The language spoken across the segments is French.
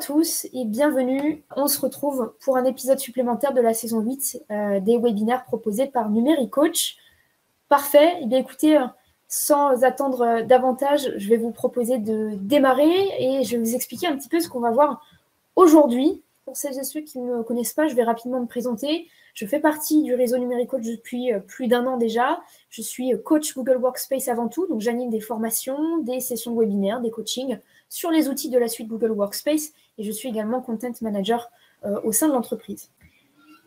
tous et bienvenue. On se retrouve pour un épisode supplémentaire de la saison 8 euh, des webinaires proposés par Numéricoach. Parfait. Eh bien, écoutez, euh, sans attendre euh, davantage, je vais vous proposer de démarrer et je vais vous expliquer un petit peu ce qu'on va voir aujourd'hui. Pour celles et ceux qui ne me connaissent pas, je vais rapidement me présenter. Je fais partie du réseau Numéricoach depuis plus d'un an déjà. Je suis coach Google Workspace avant tout, donc j'anime des formations, des sessions webinaires, des coachings sur les outils de la suite Google Workspace et je suis également Content Manager euh, au sein de l'entreprise.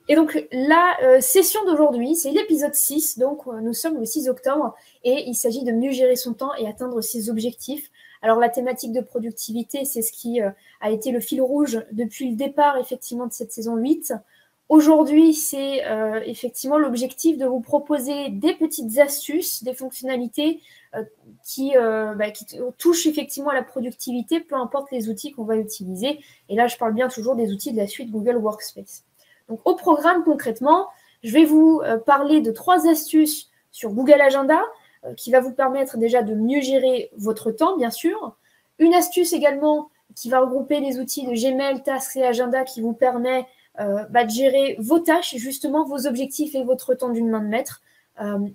Et donc la euh, session d'aujourd'hui, c'est l'épisode 6, donc euh, nous sommes le 6 octobre et il s'agit de mieux gérer son temps et atteindre ses objectifs. Alors la thématique de productivité, c'est ce qui a été le fil rouge depuis le départ effectivement de cette saison 8. Aujourd'hui, c'est effectivement l'objectif de vous proposer des petites astuces, des fonctionnalités euh, qui, euh, bah, qui touche effectivement à la productivité, peu importe les outils qu'on va utiliser. Et là, je parle bien toujours des outils de la suite Google Workspace. Donc, au programme concrètement, je vais vous euh, parler de trois astuces sur Google Agenda qui va vous permettre déjà de mieux gérer votre temps, bien sûr. Une astuce également qui va regrouper les outils de Gmail, Tasks et Agenda qui vous permet bah, de gérer vos tâches, justement vos objectifs et votre temps d'une main de maître.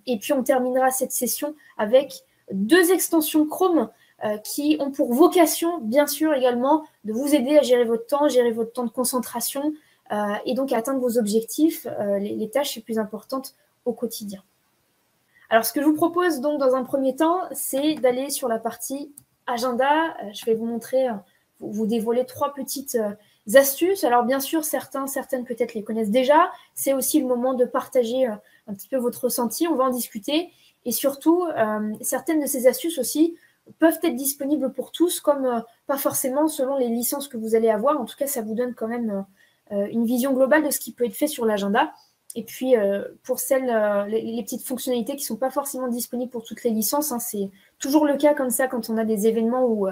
et puis on terminera cette session avec deux extensions Chrome euh, qui ont pour vocation, bien sûr, également de vous aider à gérer votre temps, gérer votre temps de concentration euh, et donc à atteindre vos objectifs, euh, les, tâches les plus importantes au quotidien. Alors, ce que je vous propose donc dans un premier temps, c'est d'aller sur la partie agenda. je vais vous montrer, vous dévoiler trois petites astuces. Alors, bien sûr, certains, certaines peut-être les connaissent déjà. C'est aussi le moment de partager un petit peu votre ressenti. On va en discuter. Et surtout, euh, certaines de ces astuces aussi peuvent être disponibles pour tous, comme euh, pas forcément selon les licences que vous allez avoir. En tout cas, ça vous donne quand même euh, une vision globale de ce qui peut être fait sur l'agenda. Et puis, pour celles, les, petites fonctionnalités qui ne sont pas forcément disponibles pour toutes les licences, hein, c'est toujours le cas comme ça quand on a des événements où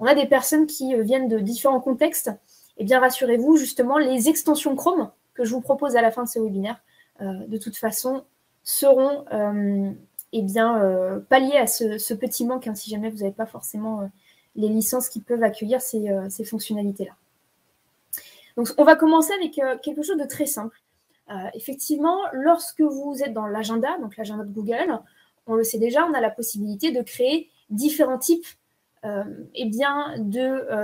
on a des personnes qui viennent de différents contextes. Eh bien, rassurez-vous, justement, les extensions Chrome que je vous propose à la fin de ce webinaire, de toute façon, seront eh bien, euh, pallier à ce, petit manque, hein, si jamais vous n'avez pas forcément euh, les licences qui peuvent accueillir ces, euh, fonctionnalités-là. Donc, on va commencer avec quelque chose de très simple. effectivement, lorsque vous êtes dans l'agenda, donc l'agenda de Google, on le sait déjà, on a la possibilité de créer différents types eh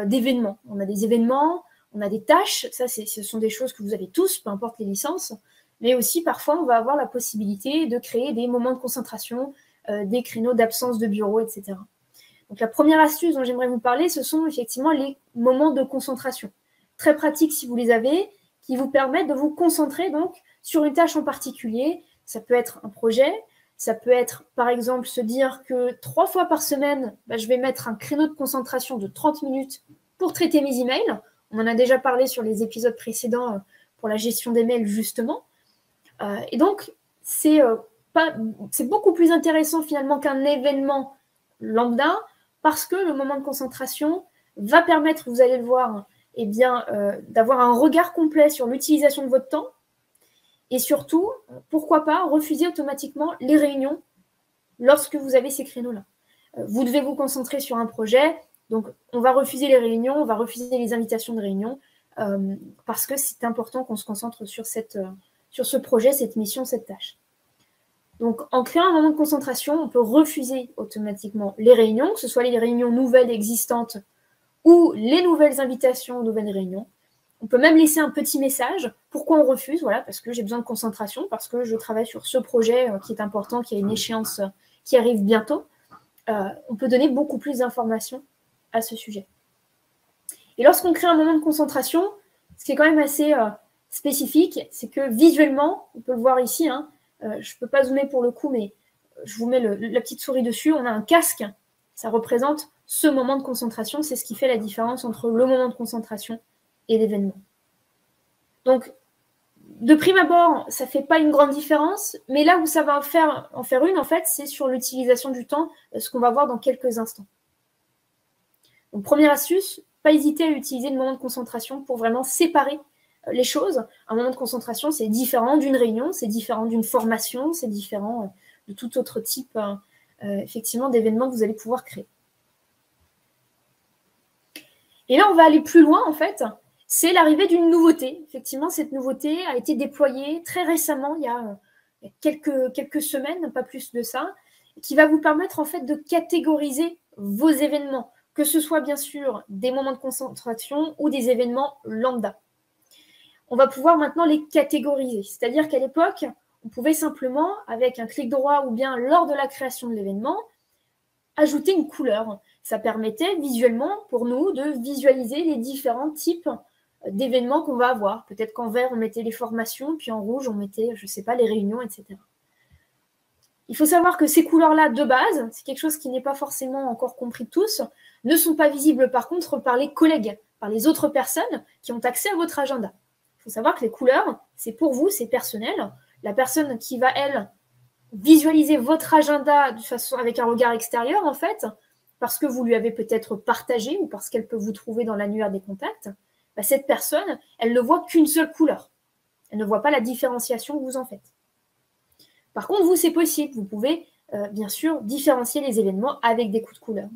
d'événements. on a des événements, on a des tâches, ça, ce sont des choses que vous avez tous, peu importe les licences mais aussi parfois on va avoir la possibilité de créer des moments de concentration, euh, des créneaux d'absence de bureau, etc. Donc la première astuce dont j'aimerais vous parler, ce sont effectivement les moments de concentration. Très pratiques si vous les avez, qui vous permettent de vous concentrer donc sur une tâche en particulier. Ça peut être un projet, ça peut être par exemple se dire que trois fois par semaine, bah, je vais mettre un créneau de concentration de 30 minutes pour traiter mes emails. On en a déjà parlé sur les épisodes précédents euh, pour la gestion des mails justement. Euh, et donc, euh, c'est beaucoup plus intéressant finalement qu'un événement lambda parce que le moment de concentration va permettre, vous allez le voir, eh bien, d'avoir un regard complet sur l'utilisation de votre temps et surtout, pourquoi pas refuser automatiquement les réunions lorsque vous avez ces créneaux-là. Vous devez vous concentrer sur un projet, donc on va refuser les réunions, on va refuser les invitations de réunion parce que c'est important qu'on se concentre sur cette, sur ce projet, cette mission, cette tâche. Donc, en créant un moment de concentration, on peut refuser automatiquement les réunions, que ce soit les réunions nouvelles existantes ou les nouvelles invitations aux nouvelles réunions. On peut même laisser un petit message. Pourquoi on refuse? Voilà, parce que j'ai besoin de concentration, parce que je travaille sur ce projet euh, qui est important, qui a une échéance euh, qui arrive bientôt. Euh, on peut donner beaucoup plus d'informations à ce sujet. Et lorsqu'on crée un moment de concentration, ce qui est quand même assez spécifique, c'est que visuellement, on peut le voir ici, hein, euh, je ne peux pas zoomer pour le coup, mais je vous mets la petite souris dessus, on a un casque, ça représente ce moment de concentration, c'est ce qui fait la différence entre le moment de concentration et l'événement. Donc, de prime abord, ça ne fait pas une grande différence, mais là où ça va en faire, en faire une, en fait, c'est sur l'utilisation du temps, euh, ce qu'on va voir dans quelques instants. Donc, première astuce, pas hésiter à utiliser le moment de concentration pour vraiment séparer les choses. Un moment de concentration, c'est différent d'une réunion, c'est différent d'une formation, c'est différent euh, de tout autre type euh, euh, effectivement d'événements que vous allez pouvoir créer. Et là, on va aller plus loin, en fait. C'est l'arrivée d'une nouveauté. Effectivement, cette nouveauté a été déployée très récemment, il y a quelques, quelques semaines, pas plus de ça, qui va vous permettre, en fait, de catégoriser vos événements, que ce soit bien sûr des moments de concentration ou des événements lambda. On va pouvoir maintenant les catégoriser. C'est-à-dire qu'à l'époque, on pouvait simplement, avec un clic droit ou bien lors de la création de l'événement, ajouter une couleur. Ça permettait visuellement pour nous de visualiser les différents types d'événements qu'on va avoir. Peut-être qu'en vert, on mettait les formations, puis en rouge, on mettait, je ne sais pas, les réunions, etc. Il faut savoir que ces couleurs-là, de base, c'est quelque chose qui n'est pas forcément encore compris de tous, ne sont pas visibles par contre par les collègues, par les autres personnes qui ont accès à votre agenda. Il faut savoir que les couleurs, c'est pour vous, c'est personnel. La personne qui va, elle, visualiser votre agenda de façon avec un regard extérieur, en fait, parce que vous lui avez peut-être partagé ou parce qu'elle peut vous trouver dans l'annuaire des contacts, bah, cette personne, elle ne voit qu'une seule couleur. Elle ne voit pas la différenciation que vous en faites. Par contre, vous, c'est possible. Vous pouvez, euh, bien sûr, différencier les événements avec des coups de couleur.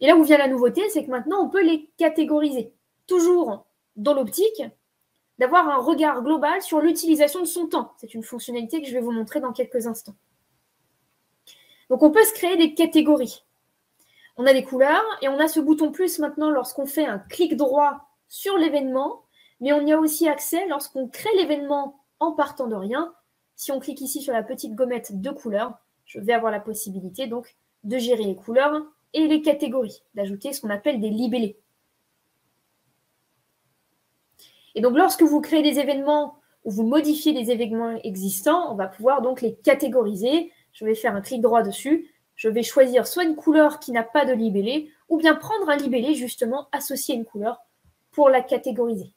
Et là où vient la nouveauté, c'est que maintenant, on peut les catégoriser. Toujours dans l'optique d'avoir un regard global sur l'utilisation de son temps. C'est une fonctionnalité que je vais vous montrer dans quelques instants. Donc on peut se créer des catégories. On a des couleurs et on a ce bouton plus maintenant lorsqu'on fait un clic droit sur l'événement, mais on y a aussi accès lorsqu'on crée l'événement en partant de rien. Si on clique ici sur la petite gommette de couleurs, je vais avoir la possibilité donc de gérer les couleurs et les catégories, d'ajouter ce qu'on appelle des libellés. Et donc, lorsque vous créez des événements ou vous modifiez des événements existants, on va pouvoir donc les catégoriser. Je vais faire un clic droit dessus. Je vais choisir soit une couleur qui n'a pas de libellé, ou bien prendre un libellé justement associé à une couleur pour la catégoriser.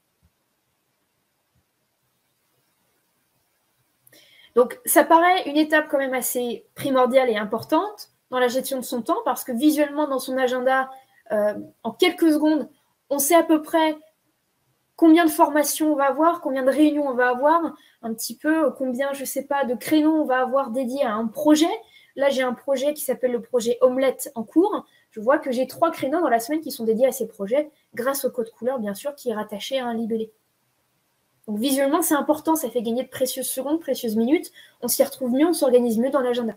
Donc, ça paraît une étape quand même assez primordiale et importante dans la gestion de son temps parce que visuellement, dans son agenda, euh, en quelques secondes, on sait à peu près combien de formations on va avoir, combien de réunions on va avoir, un petit peu combien, je ne sais pas, de créneaux on va avoir dédiés à un projet. Là, j'ai un projet qui s'appelle le projet Omelette en cours. Je vois que j'ai trois créneaux dans la semaine qui sont dédiés à ces projets, grâce au code couleur, bien sûr, qui est rattaché à un libellé. Donc visuellement, c'est important, ça fait gagner de précieuses secondes, précieuses minutes. On s'y retrouve mieux, on s'organise mieux dans l'agenda.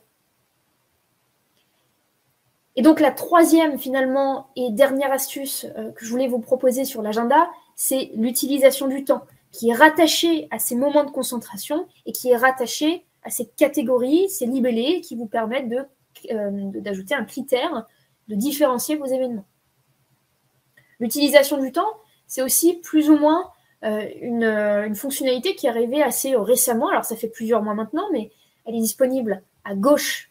Et donc la troisième finalement et dernière astuce euh, que je voulais vous proposer sur l'agenda, c'est l'utilisation du temps, qui est rattachée à ces moments de concentration et qui est rattachée à ces catégories, ces libellés qui vous permettent euh, d'ajouter un critère de différencier vos événements. L'utilisation du temps, c'est aussi plus ou moins une, une, fonctionnalité qui est arrivée assez récemment. Alors ça fait plusieurs mois maintenant, mais elle est disponible à gauche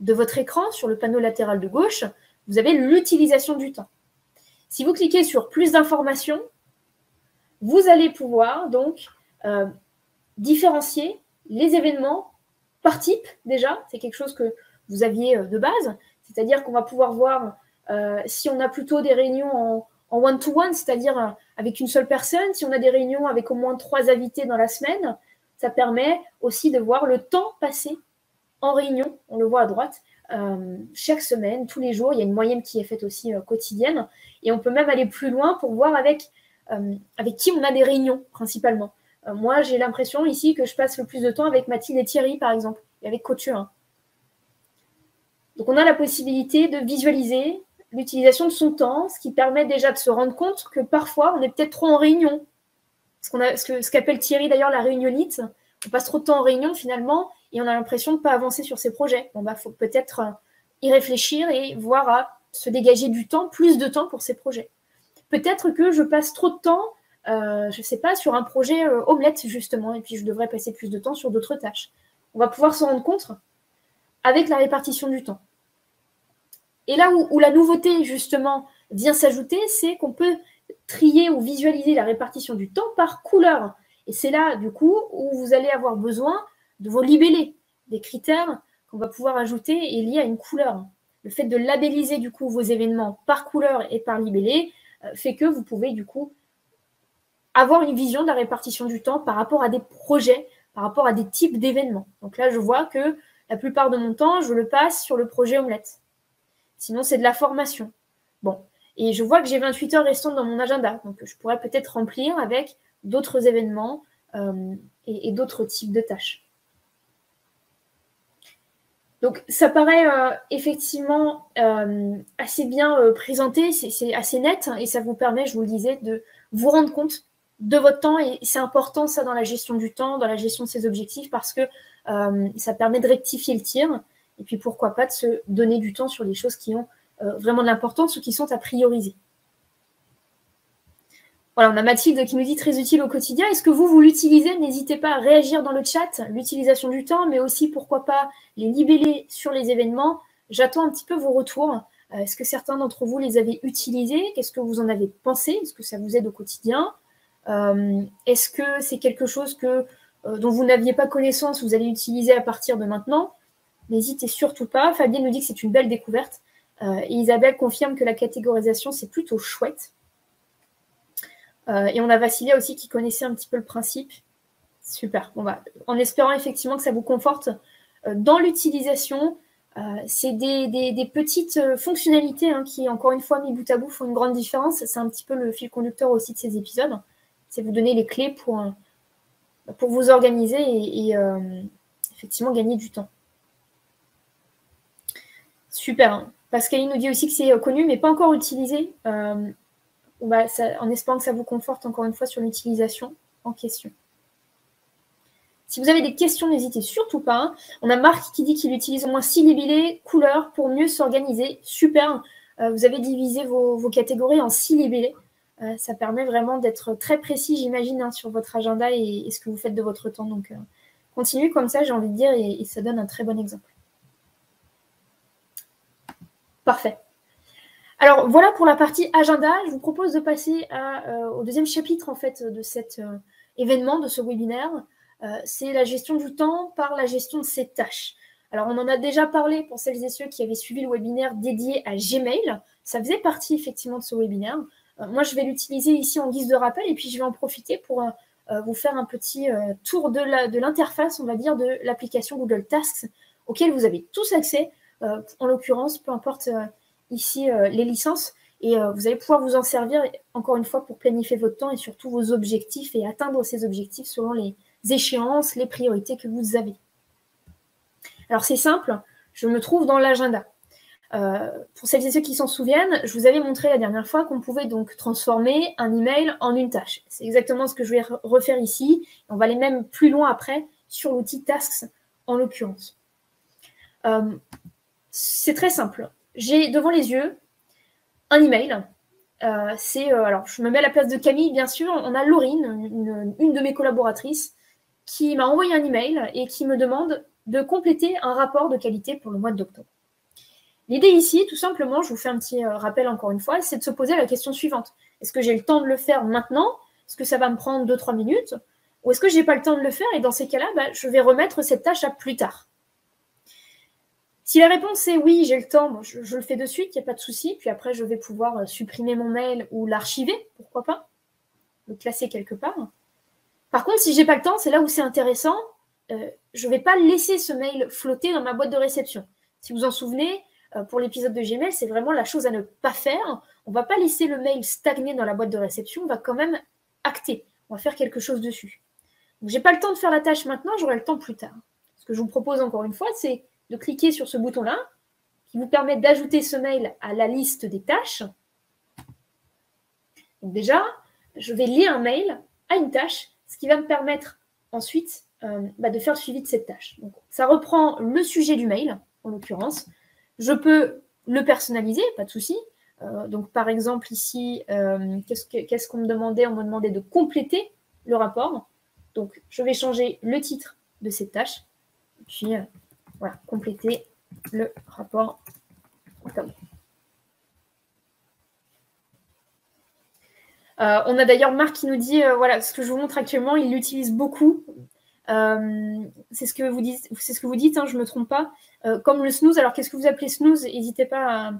de votre écran, sur le panneau latéral de gauche. Vous avez l'utilisation du temps. Si vous cliquez sur plus d'informations, vous allez pouvoir donc euh, différencier les événements par type déjà. C'est quelque chose que vous aviez euh, de base. C'est-à-dire qu'on va pouvoir voir euh, si on a plutôt des réunions en one-to-one, c'est-à-dire avec une seule personne, si on a des réunions avec au moins trois invités dans la semaine. Ça permet aussi de voir le temps passé en réunion. On le voit à droite. chaque semaine, tous les jours, il y a une moyenne qui est faite aussi quotidienne. Et on peut même aller plus loin pour voir avec euh, avec qui on a des réunions principalement. Euh, moi, j'ai l'impression ici que je passe le plus de temps avec Mathilde et Thierry, par exemple, et avec Coach Donc, on a la possibilité de visualiser l'utilisation de son temps, ce qui permet déjà de se rendre compte que parfois, on est peut-être trop en réunion. Ce qu'appelle Thierry d'ailleurs la réunionnite. On passe trop de temps en réunion finalement et on a l'impression de ne pas avancer sur ses projets. Bon, bah, faut peut-être euh, y réfléchir et voir à se dégager du temps, plus de temps pour ses projets. Peut-être que je passe trop de temps, euh, je ne sais pas, sur un projet euh, omelette justement, et puis je devrais passer plus de temps sur d'autres tâches. On va pouvoir se rendre compte avec la répartition du temps. Et là où, la nouveauté justement vient s'ajouter, c'est qu'on peut trier ou visualiser la répartition du temps par couleur. Et c'est là, du coup, où vous allez avoir besoin de vos libellés, des critères qu'on va pouvoir ajouter et liés à une couleur. Le fait de labelliser, du coup, vos événements par couleur et par libellé, euh, fait que vous pouvez du coup avoir une vision de la répartition du temps par rapport à des projets, par rapport à des types d'événements. Donc là, je vois que la plupart de mon temps, je le passe sur le projet Omelette. Sinon, c'est de la formation. Bon. Et je vois que j'ai 28 heures restantes dans mon agenda. Donc, je pourrais peut-être remplir avec d'autres événements et d'autres types de tâches. Donc ça paraît euh, effectivement euh, assez bien euh, présenté, c'est assez net hein, et ça vous permet, je vous le disais, de vous rendre compte de votre temps et c'est important ça dans la gestion du temps, dans la gestion de ses objectifs parce que ça permet de rectifier le tir et puis pourquoi pas de se donner du temps sur les choses qui ont vraiment de l'importance ou qui sont à prioriser. Voilà, on a Mathilde qui nous dit très utile au quotidien. Est-ce que vous, vous l'utilisez? N'hésitez pas à réagir dans le chat, l'utilisation du temps, mais aussi, pourquoi pas, les libeller sur les événements. J'attends un petit peu vos retours. Euh, est-ce que certains d'entre vous les avez utilisés? Qu'est-ce que vous en avez pensé? Est-ce que ça vous aide au quotidien? Euh, Est-ce que c'est quelque chose que, euh, dont vous n'aviez pas connaissance, vous allez utiliser à partir de maintenant? N'hésitez surtout pas. Fabienne nous dit que c'est une belle découverte. et Isabelle confirme que la catégorisation, c'est plutôt chouette. Euh, et on a Vassilia aussi qui connaissait un petit peu le principe. Super. Bon, bah, en espérant effectivement que ça vous conforte euh, dans l'utilisation. Euh, c'est des, petites fonctionnalités hein, qui, encore une fois, mis bout à bout, font une grande différence. C'est un petit peu le fil conducteur aussi de ces épisodes. C'est vous donner les clés pour vous organiser et, effectivement gagner du temps. Super. Pascaline nous dit aussi que c'est connu mais pas encore utilisé en espérant que ça vous conforte encore une fois sur l'utilisation en question. Si vous avez des questions, n'hésitez surtout pas. On a Marc qui dit qu'il utilise au moins 6 libellés couleurs pour mieux s'organiser. Super. Euh, vous avez divisé vos, catégories en 6 libellés. Euh, ça permet vraiment d'être très précis, j'imagine, hein, sur votre agenda et, ce que vous faites de votre temps. Donc, euh, continuez comme ça, j'ai envie de dire, et ça donne un très bon exemple. Parfait. Alors voilà pour la partie agenda. Je vous propose de passer euh, au deuxième chapitre en fait de cet euh, événement, de ce webinaire. Euh, c'est la gestion du temps par la gestion de ses tâches. Alors on en a déjà parlé pour celles et ceux qui avaient suivi le webinaire dédié à Gmail. Ça faisait partie effectivement de ce webinaire. moi je vais l'utiliser ici en guise de rappel et puis je vais en profiter pour vous faire un petit tour de l'interface, on va dire, de l'application Google Tasks auquel vous avez tous accès. En l'occurrence, peu importe ici euh, les licences et euh, vous allez pouvoir vous en servir encore une fois pour planifier votre temps et surtout vos objectifs et atteindre ces objectifs selon les échéances, les priorités que vous avez. Alors c'est simple, je me trouve dans l'agenda. Euh, pour celles et ceux qui s'en souviennent, je vous avais montré la dernière fois qu'on pouvait donc transformer un email en une tâche. C'est exactement ce que je vais refaire ici. On va aller même plus loin après sur l'outil Tasks en l'occurrence. C'est très simple j'ai devant les yeux un email. Euh, c'est euh, alors je me mets à la place de Camille bien sûr. On a Laurine, une, de mes collaboratrices, qui m'a envoyé un email et qui me demande de compléter un rapport de qualité pour le mois d'octobre. L'idée ici, tout simplement, je vous fais un petit euh, rappel encore une fois, c'est de se poser la question suivante. Est-ce que j'ai le temps de le faire maintenant? Est-ce que ça va me prendre 2-3 minutes? Ou est-ce que je n'ai pas le temps de le faire? Et dans ces cas-là, bah, je vais remettre cette tâche à plus tard si la réponse est oui, j'ai le temps, je, le fais de suite, il n'y a pas de souci. Puis après, je vais pouvoir euh, supprimer mon mail ou l'archiver, pourquoi pas, le classer quelque part. Par contre, si je n'ai pas le temps, c'est là où c'est intéressant. Euh, je ne vais pas laisser ce mail flotter dans ma boîte de réception. Si vous en souvenez, euh, pour l'épisode de Gmail, c'est vraiment la chose à ne pas faire. On ne va pas laisser le mail stagner dans la boîte de réception, on va quand même acter. On va faire quelque chose dessus. Donc, j'ai pas le temps de faire la tâche maintenant, j'aurai le temps plus tard. Ce que je vous propose encore une fois, c'est de cliquer sur ce bouton-là qui vous permet d'ajouter ce mail à la liste des tâches. Déjà, je vais lier un mail à une tâche, ce qui va me permettre ensuite euh, bah, de faire le suivi de cette tâche. Donc, ça reprend le sujet du mail, en l'occurrence. Je peux le personnaliser, pas de souci. Euh, donc, par exemple, ici, euh, qu'est-ce qu'on me demandait? On me demandait de compléter le rapport. Donc, je vais changer le titre de cette tâche. Voilà, compléter le rapport euh, on a d'ailleurs Marc qui nous dit, euh, voilà, ce que je vous montre actuellement, il l'utilise beaucoup. Euh, c'est ce que vous dites, hein, je ne me trompe pas. comme le snooze, alors qu'est-ce que vous appelez snooze? N'hésitez pas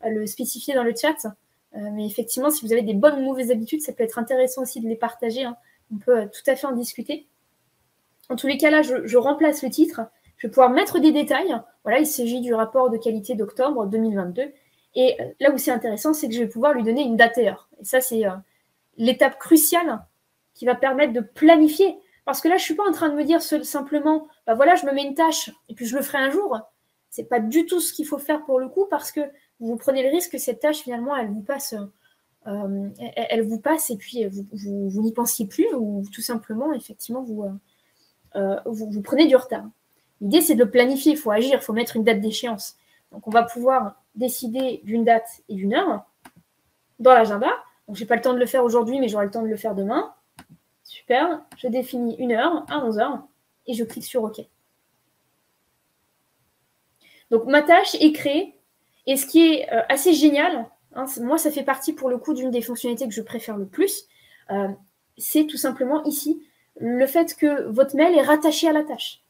à, le spécifier dans le chat. mais effectivement, si vous avez des bonnes ou mauvaises habitudes, ça peut être intéressant aussi de les partager. Hein. On peut tout à fait en discuter. En tous les cas, là, je remplace le titre je vais pouvoir mettre des détails. Voilà, il s'agit du rapport de qualité d'octobre 2022. Et là où c'est intéressant, c'est que je vais pouvoir lui donner une date et heure. Et ça, c'est l'étape cruciale qui va permettre de planifier. Parce que là, je ne suis pas en train de me dire simplement, bah voilà, je me mets une tâche et puis je le ferai un jour. Ce n'est pas du tout ce qu'il faut faire pour le coup parce que vous prenez le risque que cette tâche, finalement, elle vous passe, euh, elle, vous passe et puis vous, n'y pensiez plus ou tout simplement, effectivement, euh, vous, vous, prenez du retard. L'idée, c'est de planifier, il faut agir, il faut mettre une date d'échéance. Donc, on va pouvoir décider d'une date et d'une heure dans l'agenda. Donc, je n'ai pas le temps de le faire aujourd'hui, mais j'aurai le temps de le faire demain. Super. Je définis une heure à 11 heures et je clique sur OK. Donc, ma tâche est créée. Et ce qui est euh, assez génial, hein, moi, ça fait partie pour le coup d'une des fonctionnalités que je préfère le plus. Euh, c'est tout simplement ici le fait que votre mail est rattaché à la tâche.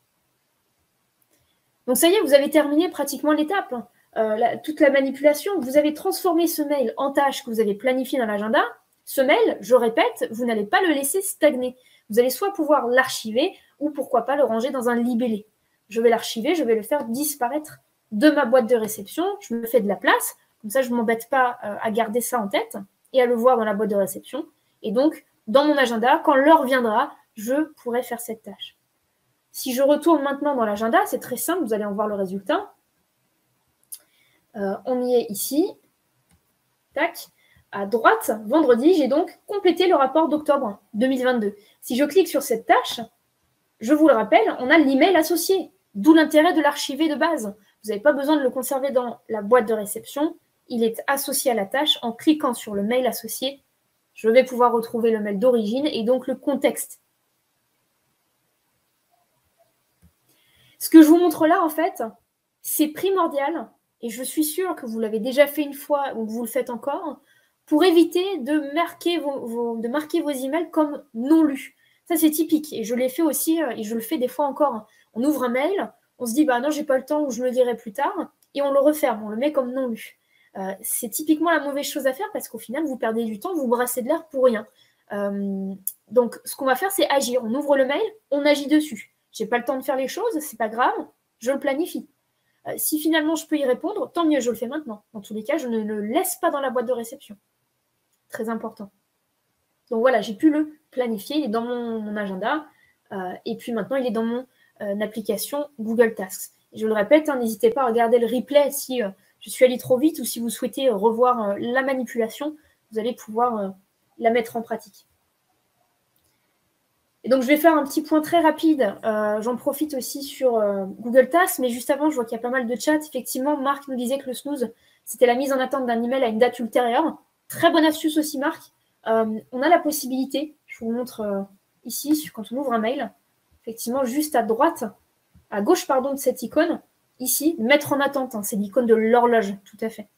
Donc ça y est, vous avez terminé pratiquement l'étape. Euh, toute la manipulation, vous avez transformé ce mail en tâche que vous avez planifié dans l'agenda. Ce mail, je répète, vous n'allez pas le laisser stagner. Vous allez soit pouvoir l'archiver ou pourquoi pas le ranger dans un libellé. Je vais l'archiver, je vais le faire disparaître de ma boîte de réception. Je me fais de la place, comme ça je ne m'embête pas euh, à garder ça en tête et à le voir dans la boîte de réception. Et donc, dans mon agenda, quand l'heure viendra, je pourrai faire cette tâche. Si je retourne maintenant dans l'agenda, c'est très simple, vous allez en voir le résultat. Euh, on y est ici. Tac. À droite, vendredi, j'ai donc complété le rapport d'octobre 2022. Si je clique sur cette tâche, je vous le rappelle, on a l'email associé. D'où l'intérêt de l'archiver de base. Vous n'avez pas besoin de le conserver dans la boîte de réception. Il est associé à la tâche. En cliquant sur le mail associé, je vais pouvoir retrouver le mail d'origine et donc le contexte. Ce que je vous montre là, en fait, c'est primordial et je suis sûre que vous l'avez déjà fait une fois ou que vous le faites encore, pour éviter de marquer vos, de emails comme non lus. Ça, c'est typique. Et je l'ai fait aussi, euh, et je le fais des fois encore. On ouvre un mail, on se dit, bah non, j'ai pas le temps ou je le dirai plus tard, et on le referme, on le met comme non lu. Euh, c'est typiquement la mauvaise chose à faire parce qu'au final, vous perdez du temps, vous brassez de l'air pour rien. Euh, donc, ce qu'on va faire, c'est agir. On ouvre le mail, on agit dessus. J'ai pas le temps de faire les choses, c'est pas grave, je le planifie. Euh, si finalement je peux y répondre, tant mieux, je le fais maintenant. Dans tous les cas, je ne le laisse pas dans la boîte de réception. Très important. Donc voilà, j'ai pu le planifier, il est dans mon, agenda. Euh, et puis maintenant, il est dans mon euh, application Google Tasks. je le répète, hein, n'hésitez pas à regarder le replay si je suis allé trop vite ou si vous souhaitez revoir la manipulation, vous allez pouvoir la mettre en pratique. Et donc, je vais faire un petit point très rapide. Euh, j'en profite aussi sur euh, Google Tasks, mais juste avant, je vois qu'il y a pas mal de chats. Effectivement, Marc nous disait que le snooze, c'était la mise en attente d'un email à une date ultérieure. Très bonne astuce aussi, Marc. Euh, on a la possibilité, je vous montre ici, quand on ouvre un mail, effectivement, juste à droite, à gauche, pardon, de cette icône, ici, mettre en attente. Hein, c'est l'icône de l'horloge, tout à fait.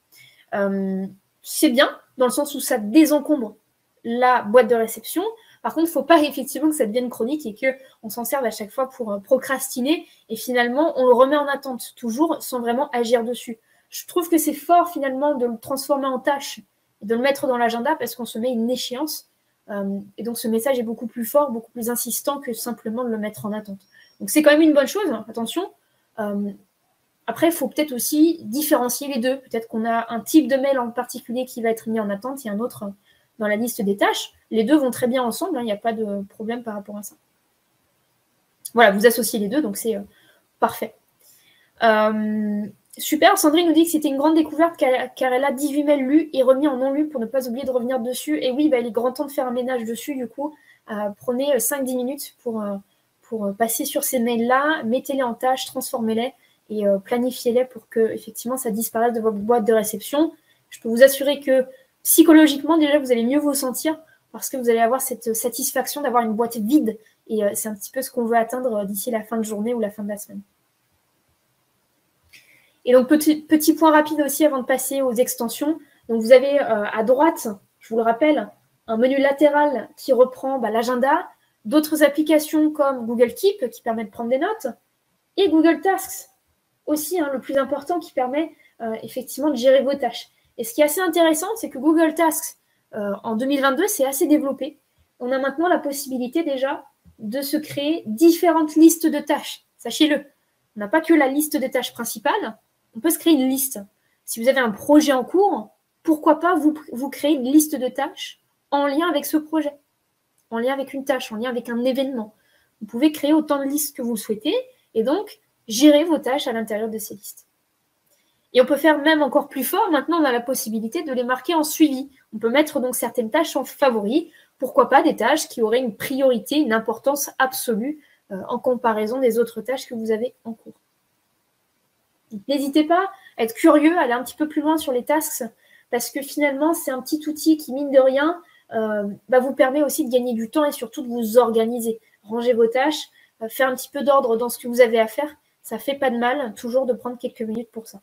c'est bien, dans le sens où ça désencombre la boîte de réception. Par contre, il ne faut pas effectivement que ça devienne chronique et qu'on s'en serve à chaque fois pour euh, procrastiner et finalement on le remet en attente toujours sans vraiment agir dessus. Je trouve que c'est fort finalement de le transformer en tâche et de le mettre dans l'agenda parce qu'on se met une échéance. Euh, et donc ce message est beaucoup plus fort, beaucoup plus insistant que simplement de le mettre en attente. Donc c'est quand même une bonne chose, hein, attention. Euh, après, il faut peut-être aussi différencier les deux. Peut-être qu'on a un type de mail en particulier qui va être mis en attente et un autre dans la liste des tâches. Les deux vont très bien ensemble, hein, il n'y a pas de problème par rapport à ça. Voilà, vous associez les deux, donc c'est euh, parfait. Euh, super, Sandrine nous dit que c'était une grande découverte car, elle a 18 mails lus et remis en non lus pour ne pas oublier de revenir dessus. Et oui, bah, il est grand temps de faire un ménage dessus, du coup. Euh, prenez 5-10 minutes pour, pour passer sur ces mails-là, mettez-les en tâches, transformez-les et planifiez-les pour que effectivement ça disparaisse de votre boîte de réception. Je peux vous assurer que psychologiquement, déjà, vous allez mieux vous sentir parce que vous allez avoir cette satisfaction d'avoir une boîte vide. Et euh, c'est un petit peu ce qu'on veut atteindre euh, d'ici la fin de journée ou la fin de la semaine. Et donc, petit, point rapide aussi avant de passer aux extensions. Donc, vous avez euh, à droite, je vous le rappelle, un menu latéral qui reprend bah, l'agenda, d'autres applications comme Google Keep qui permet de prendre des notes, et Google Tasks aussi, hein, le plus important qui permet effectivement de gérer vos tâches. Et ce qui est assez intéressant, c'est que Google Tasks, euh, en 2022, c'est assez développé. On a maintenant la possibilité déjà de se créer différentes listes de tâches. Sachez-le, on n'a pas que la liste des tâches principales, on peut se créer une liste. si vous avez un projet en cours, pourquoi pas vous, vous créer une liste de tâches en lien avec ce projet, en lien avec une tâche, en lien avec un événement. Vous pouvez créer autant de listes que vous souhaitez et donc gérer vos tâches à l'intérieur de ces listes. Et on peut faire même encore plus fort. Maintenant, on a la possibilité de les marquer en suivi. On peut mettre donc certaines tâches en favoris. Pourquoi pas des tâches qui auraient une priorité, une importance absolue euh, en comparaison des autres tâches que vous avez en cours. N'hésitez pas à être curieux, à aller un petit peu plus loin sur les tasks, parce que finalement, c'est un petit outil qui, mine de rien, euh, bah, vous permet aussi de gagner du temps et surtout de vous organiser. Ranger vos tâches, euh, faire un petit peu d'ordre dans ce que vous avez à faire, ça fait pas de mal, toujours de prendre quelques minutes pour ça.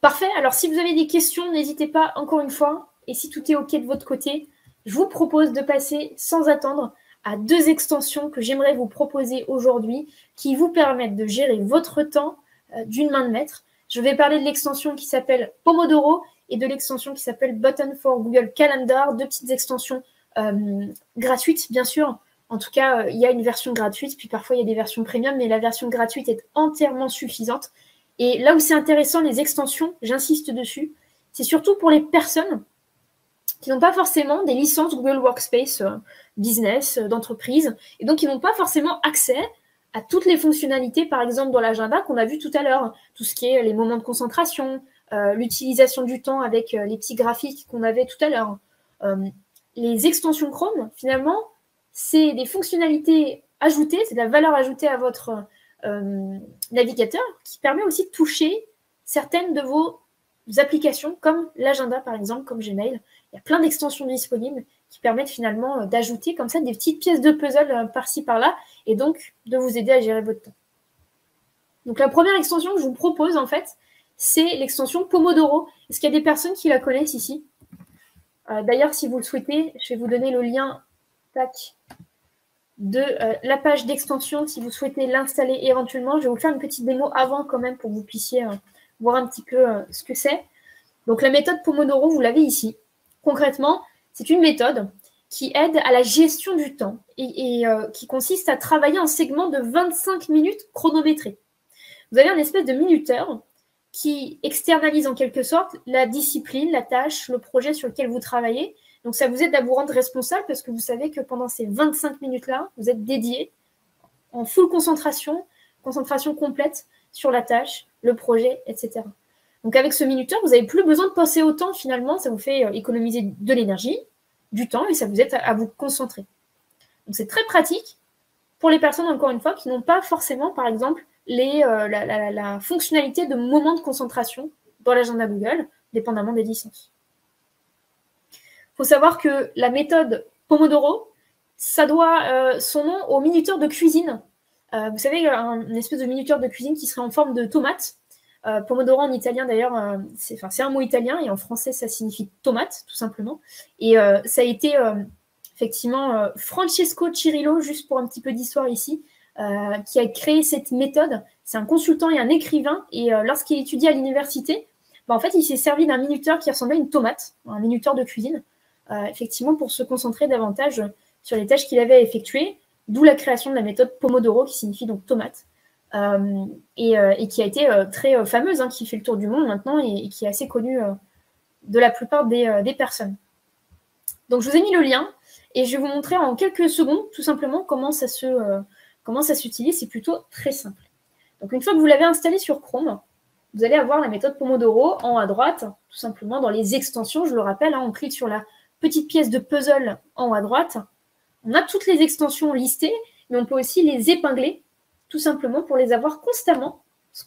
Parfait. Alors, si vous avez des questions, n'hésitez pas encore une fois. Et si tout est OK de votre côté, je vous propose de passer sans attendre à deux extensions que j'aimerais vous proposer aujourd'hui qui vous permettent de gérer votre temps euh, d'une main de maître. Je vais parler de l'extension qui s'appelle Pomodoro et de l'extension qui s'appelle Button for Google Calendar, deux petites extensions euh, gratuites, bien sûr. En tout cas, euh, il y a une version gratuite, puis parfois il y a des versions premium, mais la version gratuite est entièrement suffisante. Et là où c'est intéressant, les extensions, j'insiste dessus, c'est surtout pour les personnes qui n'ont pas forcément des licences Google Workspace euh, business, euh, d'entreprise, et donc qui n'ont pas forcément accès à toutes les fonctionnalités, par exemple dans l'agenda qu'on a vu tout à l'heure, tout ce qui est les moments de concentration, euh, l'utilisation du temps avec les petits graphiques qu'on avait tout à l'heure. les extensions Chrome, finalement, c'est des fonctionnalités ajoutées, c'est de la valeur ajoutée à votre navigateur qui permet aussi de toucher certaines de vos applications comme l'agenda par exemple, comme Gmail, il y a plein d'extensions disponibles qui permettent finalement euh, d'ajouter comme ça des petites pièces de puzzle euh, par-ci par-là et donc de vous aider à gérer votre temps. Donc la première extension que je vous propose en fait, c'est l'extension Pomodoro. Est-ce qu'il y a des personnes qui la connaissent ici? Euh, D'ailleurs, si vous le souhaitez, je vais vous donner le lien tac, de la page d'extension si vous souhaitez l'installer éventuellement. Je vais vous faire une petite démo avant quand même pour que vous puissiez voir un petit peu ce que c'est. Donc la méthode Pomodoro, vous l'avez ici. Concrètement, c'est une méthode qui aide à la gestion du temps et, euh, qui consiste à travailler en segments de 25 minutes chronométrés. Vous avez un espèce de minuteur qui externalise en quelque sorte la discipline, la tâche, le projet sur lequel vous travaillez. Donc ça vous aide à vous rendre responsable parce que vous savez que pendant ces 25 minutes-là, vous êtes dédié en full concentration, concentration complète sur la tâche, le projet, etc. Donc avec ce minuteur, vous n'avez plus besoin de penser au temps finalement, ça vous fait euh, économiser de l'énergie, du temps et ça vous aide à vous concentrer. Donc c'est très pratique pour les personnes, encore une fois, qui n'ont pas forcément, par exemple, euh, la, fonctionnalité de moment de concentration dans l'agenda Google, dépendamment des licences. Faut savoir que la méthode Pomodoro, ça doit euh, son nom au minuteur de cuisine. vous savez, un, une espèce de minuteur de cuisine qui serait en forme de tomate euh, pomodoro en italien d'ailleurs, euh, c'est un mot italien et en français ça signifie tomate tout simplement. Et euh, ça a été effectivement Francesco Cirillo, juste pour un petit peu d'histoire ici, qui a créé cette méthode. C'est un consultant et un écrivain et lorsqu'il étudiait à l'université, bah, en fait il s'est servi d'un minuteur qui ressemblait à une tomate, un minuteur de cuisine, effectivement pour se concentrer davantage sur les tâches qu'il avait à effectuer, d'où la création de la méthode Pomodoro qui signifie donc tomate. Euh, euh, et, qui a été euh, très fameuse, hein, qui fait le tour du monde maintenant et, qui est assez connue de la plupart des, personnes. Donc je vous ai mis le lien et je vais vous montrer en quelques secondes tout simplement comment ça se comment ça s'utilise. C'est plutôt très simple. Donc une fois que vous l'avez installé sur Chrome, vous allez avoir la méthode Pomodoro en haut à droite, tout simplement dans les extensions. Je le rappelle, hein, on clique sur la petite pièce de puzzle en haut à droite. On a toutes les extensions listées, mais on peut aussi les épingler tout simplement pour les avoir constamment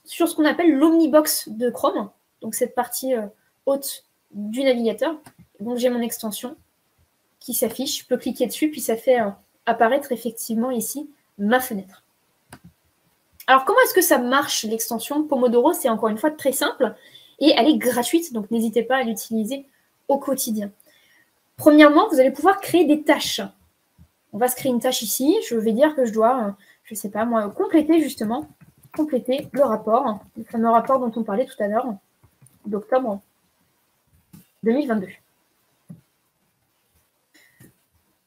sur ce qu'on appelle l'omnibox de Chrome, donc cette partie euh, haute du navigateur. Donc j'ai mon extension qui s'affiche, je peux cliquer dessus, puis ça fait euh, apparaître effectivement ici ma fenêtre. Alors comment est-ce que ça marche l'extension? Pomodoro C'est encore une fois très simple et elle est gratuite, donc n'hésitez pas à l'utiliser au quotidien. Premièrement, vous allez pouvoir créer des tâches. On va se créer une tâche ici. Je vais dire que je dois euh, je ne sais pas moi, compléter justement, compléter le rapport, le fameux rapport dont on parlait tout à l'heure, d'octobre 2022.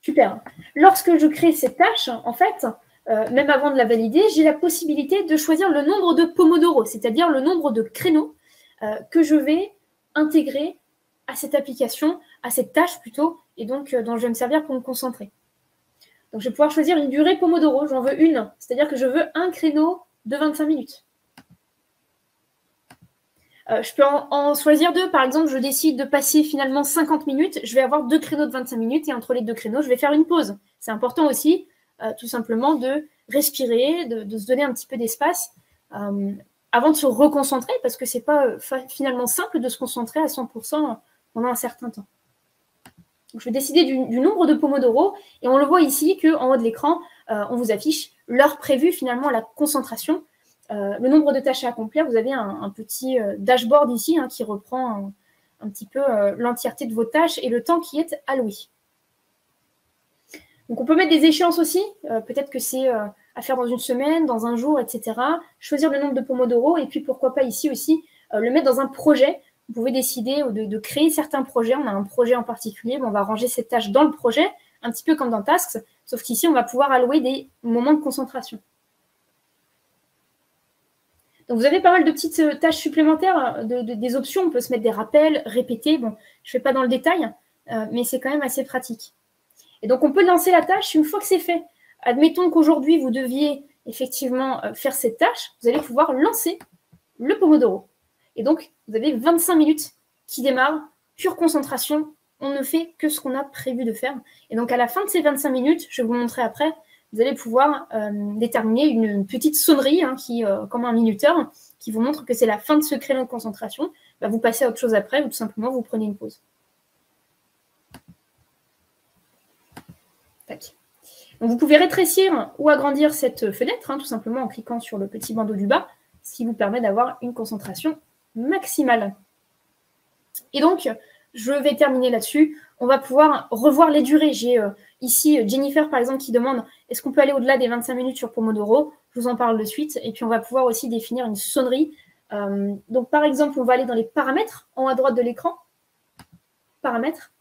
Super. Lorsque je crée cette tâche, en fait, euh, même avant de la valider, j'ai la possibilité de choisir le nombre de pomodoro, c'est-à-dire le nombre de créneaux euh, que je vais intégrer à cette application, à cette tâche plutôt, et donc euh, dont je vais me servir pour me concentrer. Donc je vais pouvoir choisir une durée pomodoro, j'en veux une, c'est-à-dire que je veux un créneau de 25 minutes. je peux en, choisir deux. Par exemple, je décide de passer finalement 50 minutes. Je vais avoir deux créneaux de 25 minutes et entre les deux créneaux, je vais faire une pause. C'est important aussi euh, tout simplement de respirer, de, se donner un petit peu d'espace euh, avant de se reconcentrer, parce que ce n'est pas euh, finalement simple de se concentrer à 100% pendant un certain temps. je vais décider du, nombre de pomodoro et on le voit ici qu'en haut de l'écran, on vous affiche l'heure prévue finalement la concentration, le nombre de tâches à accomplir. Vous avez un, petit dashboard ici hein, qui reprend un petit peu l'entièreté de vos tâches et le temps qui est alloué. Donc on peut mettre des échéances aussi. Euh, peut-être que c'est euh, à faire dans une semaine, dans un jour, etc. Choisir le nombre de pomodoro et puis pourquoi pas ici aussi euh, le mettre dans un projet. Vous pouvez décider de, créer certains projets. On a un projet en particulier, on va ranger cette tâche dans le projet, un petit peu comme dans Tasks, sauf qu'ici on va pouvoir allouer des moments de concentration. Donc vous avez pas mal de petites tâches supplémentaires, des options. On peut se mettre des rappels, répéter. Bon, je ne fais pas dans le détail, mais c'est quand même assez pratique. Et donc, on peut lancer la tâche une fois que c'est fait. Admettons qu'aujourd'hui, vous deviez effectivement euh, faire cette tâche, vous allez pouvoir lancer le Pomodoro. Et donc, vous avez 25 minutes qui démarrent, pure concentration. On ne fait que ce qu'on a prévu de faire. Et donc, à la fin de ces 25 minutes, je vais vous montrer après, vous allez pouvoir euh, déterminer une, petite sonnerie, hein, euh, comme un minuteur, qui vous montre que c'est la fin de ce créneau de concentration. Bah, vous passez à autre chose après ou tout simplement vous prenez une pause. vous pouvez rétrécir ou agrandir cette fenêtre, hein, tout simplement en cliquant sur le petit bandeau du bas, ce qui vous permet d'avoir une concentration maximale. Et donc, je vais terminer là-dessus. On va pouvoir revoir les durées. J'ai euh, ici Jennifer, par exemple, qui demande est-ce qu'on peut aller au-delà des 25 minutes sur Pomodoro? Je vous en parle de suite. Et puis, on va pouvoir aussi définir une sonnerie. Euh, donc, par exemple, on va aller dans les paramètres, en haut à droite de l'écran. Paramètres,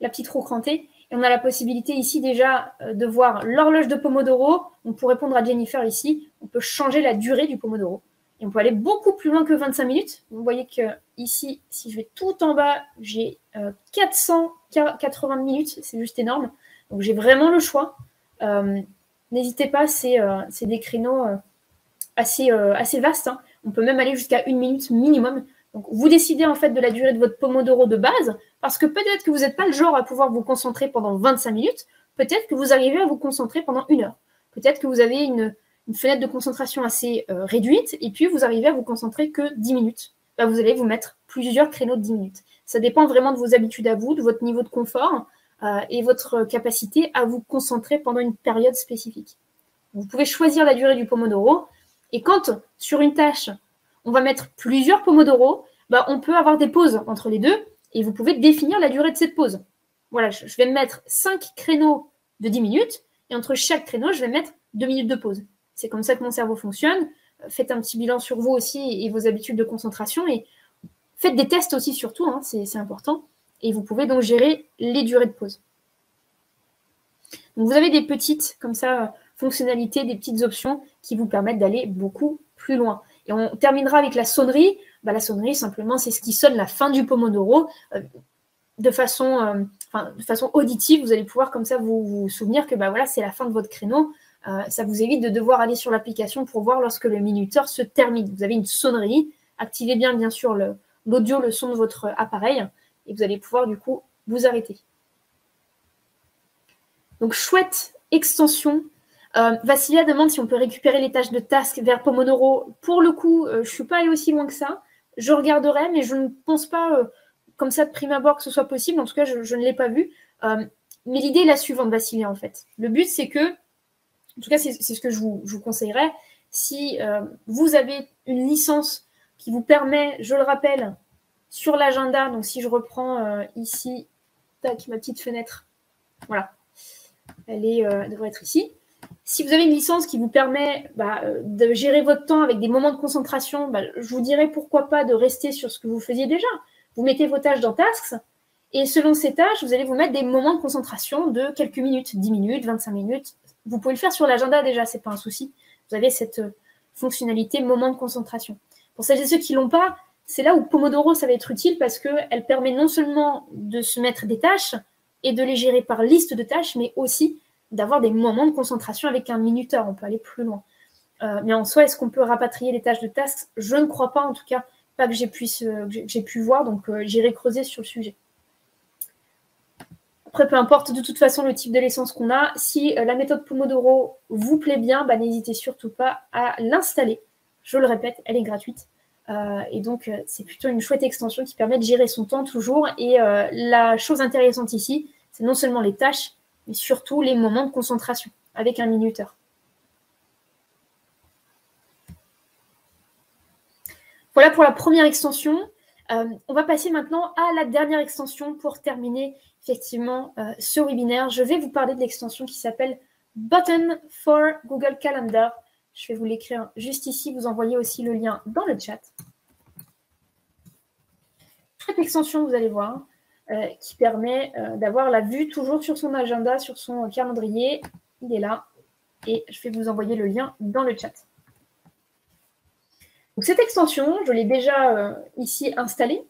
la petite roue crantée. Et on a la possibilité ici déjà euh, de voir l'horloge de Pomodoro. On peut répondre à Jennifer ici. On peut changer la durée du Pomodoro. Et on peut aller beaucoup plus loin que 25 minutes. Vous voyez que ici, si je vais tout en bas, j'ai 480 euh, minutes. C'est juste énorme. Donc j'ai vraiment le choix. Euh, n'hésitez pas, c'est des créneaux assez, assez vastes. Hein. On peut même aller jusqu'à une minute minimum. Donc, vous décidez en fait de la durée de votre Pomodoro de base, parce que peut-être que vous n'êtes pas le genre à pouvoir vous concentrer pendant 25 minutes, peut-être que vous arrivez à vous concentrer pendant une heure. Peut-être que vous avez une, fenêtre de concentration assez euh, réduite, et puis vous arrivez à vous concentrer que 10 minutes. Vous allez vous mettre plusieurs créneaux de 10 minutes. Ça dépend vraiment de vos habitudes à vous, de votre niveau de confort euh, et votre capacité à vous concentrer pendant une période spécifique. Vous pouvez choisir la durée du Pomodoro, et quand sur une tâche, on va mettre plusieurs Pomodoro, bah, on peut avoir des pauses entre les deux et vous pouvez définir la durée de cette pause. Voilà, je vais mettre 5 créneaux de 10 minutes et entre chaque créneau, je vais mettre 2 minutes de pause. C'est comme ça que mon cerveau fonctionne. Faites un petit bilan sur vous aussi et vos habitudes de concentration et faites des tests aussi surtout, hein, c'est important. Et vous pouvez donc gérer les durées de pause. Donc vous avez des petites, comme ça, fonctionnalités, des petites options qui vous permettent d'aller beaucoup plus loin. Et on terminera avec la sonnerie. Bah, la sonnerie, simplement, c'est ce qui sonne la fin du Pomodoro. Euh, de, façon, euh, de façon auditive, vous allez pouvoir comme ça vous, vous souvenir que bah, voilà, c'est la fin de votre créneau. Euh, ça vous évite de devoir aller sur l'application pour voir lorsque le minuteur se termine. Vous avez une sonnerie. Activez bien, bien sûr, l'audio, le, son de votre appareil. Et vous allez pouvoir, du coup, vous arrêter. Donc, chouette extension euh, Vassilia demande si on peut récupérer les tâches de task vers Pomodoro. Pour le coup, euh, je ne suis pas allée aussi loin que ça. Je regarderai, mais je ne pense pas, comme ça de prime abord, que ce soit possible. En tout cas, je, ne l'ai pas vu. mais l'idée est la suivante, Vassilia, en fait. Le but, c'est que, en tout cas, c'est ce que je vous, conseillerais, si vous avez une licence qui vous permet, je le rappelle, sur l'agenda, donc si je reprends ici, tac, ma petite fenêtre, voilà, elle, est, elle devrait être ici. Si vous avez une licence qui vous permet bah, euh, de gérer votre temps avec des moments de concentration, bah, je vous dirais pourquoi pas de rester sur ce que vous faisiez déjà. Vous mettez vos tâches dans Tasks et selon ces tâches, vous allez vous mettre des moments de concentration de quelques minutes, 10 minutes, 25 minutes, Vous pouvez le faire sur l'agenda déjà, c'est pas un souci. Vous avez cette euh, fonctionnalité moment de concentration. Pour celles et ceux qui l'ont pas, c'est là où Pomodoro, ça va être utile parce qu'elle permet non seulement de se mettre des tâches et de les gérer par liste de tâches, mais aussi d'avoir des moments de concentration avec un minuteur. On peut aller plus loin. Euh, mais en soi, est-ce qu'on peut rapatrier les tâches de tasks Je ne crois pas, en tout cas, pas que j'ai euh, pu, voir, donc j'irai creuser sur le sujet. Après, peu importe de toute façon le type de licence qu'on a, si la méthode Pomodoro vous plaît bien, bah, n'hésitez surtout pas à l'installer. Je le répète, elle est gratuite. et donc, c'est plutôt une chouette extension qui permet de gérer son temps toujours. Et la chose intéressante ici, c'est non seulement les tâches, mais surtout les moments de concentration avec un minuteur. Voilà pour la première extension. Euh, on va passer maintenant à la dernière extension pour terminer effectivement euh, ce webinaire. Je vais vous parler de l'extension qui s'appelle Button for Google Calendar. Je vais vous l'écrire juste ici. Vous envoyez aussi le lien dans le chat. Cette extension, vous allez voir, euh, qui permet d'avoir la vue toujours sur son agenda, sur son calendrier. Il est là. Et je vais vous envoyer le lien dans le chat cette extension, je l'ai déjà euh, ici installée.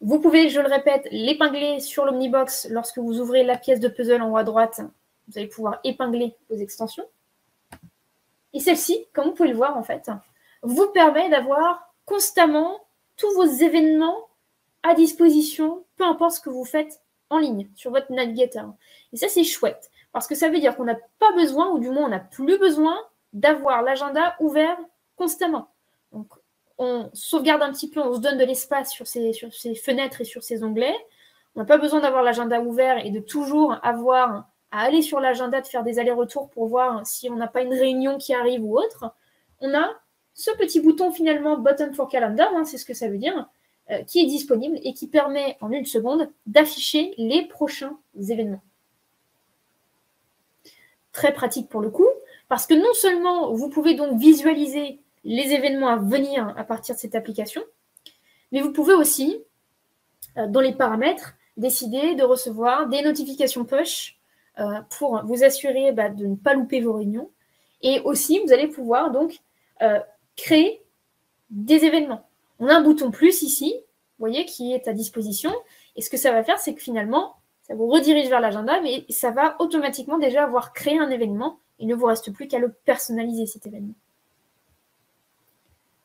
Vous pouvez, je le répète, l'épingler sur l'Omnibox lorsque vous ouvrez la pièce de puzzle en haut à droite. Vous allez pouvoir épingler vos extensions. Et celle-ci, comme vous pouvez le voir en fait, vous permet d'avoir constamment tous vos événements à disposition, peu importe ce que vous faites en ligne sur votre navigateur. Et ça, c'est chouette, parce que ça veut dire qu'on n'a pas besoin, ou du moins on n'a plus besoin, d'avoir l'agenda ouvert constamment. Donc, on sauvegarde un petit peu, on se donne de l'espace sur ces, fenêtres et sur ces onglets. On n'a pas besoin d'avoir l'agenda ouvert et de toujours avoir à aller sur l'agenda, de faire des allers-retours pour voir si on n'a pas une réunion qui arrive ou autre. On a ce petit bouton finalement Button for Calendar, hein, c'est ce que ça veut dire, euh, qui est disponible et qui permet en une seconde d'afficher les prochains événements. Très pratique pour le coup, parce que non seulement vous pouvez donc visualiser les événements à venir à partir de cette application. Mais vous pouvez aussi, euh, dans les paramètres, décider de recevoir des notifications push euh, pour vous assurer bah, de ne pas louper vos réunions. Et aussi, vous allez pouvoir donc euh, créer des événements. On a un bouton plus ici, vous voyez, qui est à disposition. Et ce que ça va faire, c'est que finalement, ça vous redirige vers l'agenda, mais ça va automatiquement déjà avoir créé un événement. Il ne vous reste plus qu'à le personnaliser, cet événement.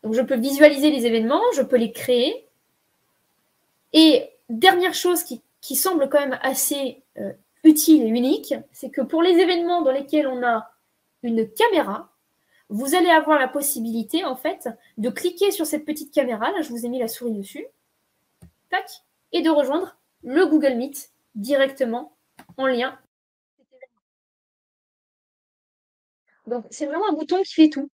Donc, je peux visualiser les événements, je peux les créer. Et dernière chose qui, semble quand même assez euh, utile et unique, c'est que pour les événements dans lesquels on a une caméra, vous allez avoir la possibilité, en fait, de cliquer sur cette petite caméra. Là, je vous ai mis la souris dessus. Tac. Et de rejoindre le Google Meet directement en lien. Donc, c'est vraiment un bouton qui fait tout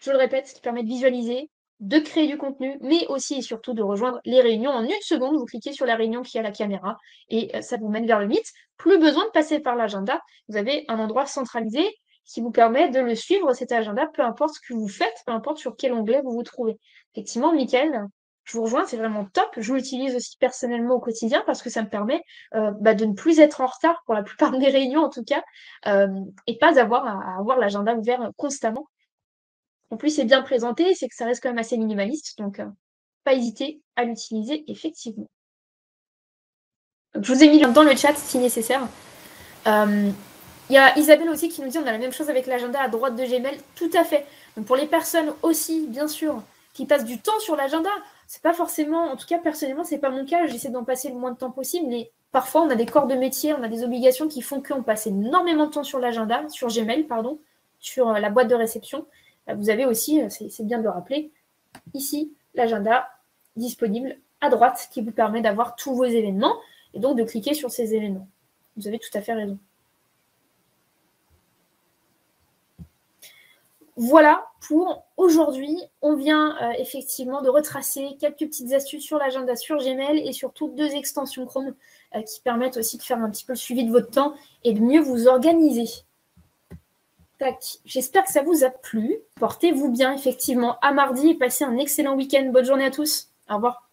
je le répète, ce qui permet de visualiser, de créer du contenu, mais aussi et surtout de rejoindre les réunions. En une seconde, vous cliquez sur la réunion qui a la caméra et euh, ça vous mène vers le Meet. Plus besoin de passer par l'agenda. Vous avez un endroit centralisé qui vous permet de le suivre, cet agenda, peu importe ce que vous faites, peu importe sur quel onglet vous vous trouvez. Effectivement, Mickaël, je vous rejoins, c'est vraiment top. Je l'utilise aussi personnellement au quotidien parce que ça me permet euh, bah, de ne plus être en retard pour la plupart des réunions en tout cas, euh, et pas avoir à avoir l'agenda ouvert constamment. En plus, c'est bien présenté, c'est que ça reste quand même assez minimaliste, donc euh, pas hésiter à l'utiliser effectivement. je vous ai mis dans le chat si nécessaire. Il y a Isabelle aussi qui nous dit on a la même chose avec l'agenda à droite de Gmail. Tout à fait. Donc pour les personnes aussi, bien sûr, qui passent du temps sur l'agenda, c'est pas forcément, en tout cas personnellement, c'est pas mon cas. J'essaie d'en passer le moins de temps possible, mais parfois on a des corps de métier, on a des obligations qui font qu'on passe énormément de temps sur l'agenda, sur Gmail, pardon, sur euh, la boîte de réception. Bah, vous avez aussi, euh, c'est bien de le rappeler, ici l'agenda disponible à droite qui vous permet d'avoir tous vos événements et donc de cliquer sur ces événements. Vous avez tout à fait raison. Voilà pour aujourd'hui. On vient euh, effectivement de retracer quelques petites astuces sur l'agenda sur Gmail et surtout deux extensions Chrome euh, qui permettent aussi de faire un petit peu le suivi de votre temps et de mieux vous organiser. J'espère que ça vous a plu. Portez-vous bien, effectivement, à mardi et passez un excellent week-end. Bonne journée à tous. Au revoir.